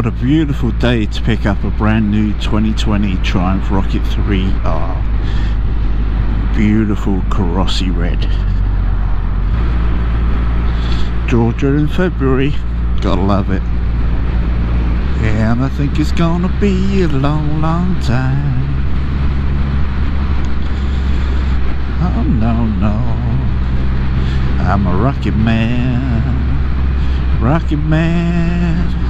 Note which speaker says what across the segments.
Speaker 1: what a beautiful day to pick up a brand new 2020 Triumph Rocket 3R. Beautiful Korosi red. Georgia in February, gotta love it. And I think it's gonna be a long, long time. Oh no, no. I'm a rocket man. Rocket man.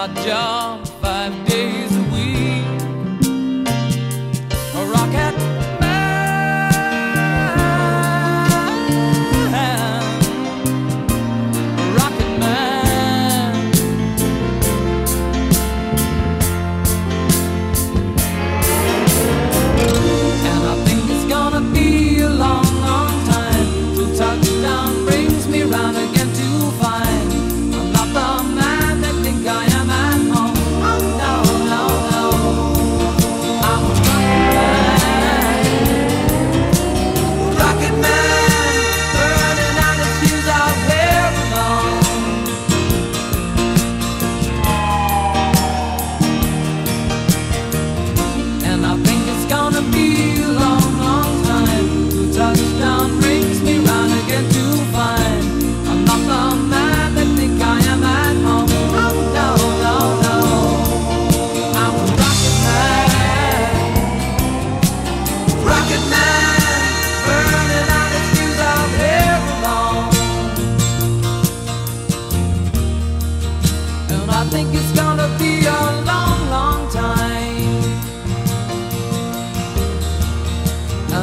Speaker 2: my job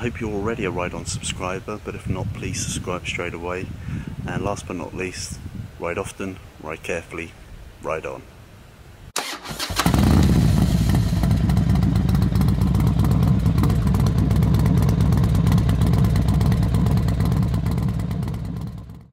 Speaker 3: I hope you're already a Ride On subscriber, but if not, please subscribe straight away. And last but not least, ride often, ride carefully, ride on.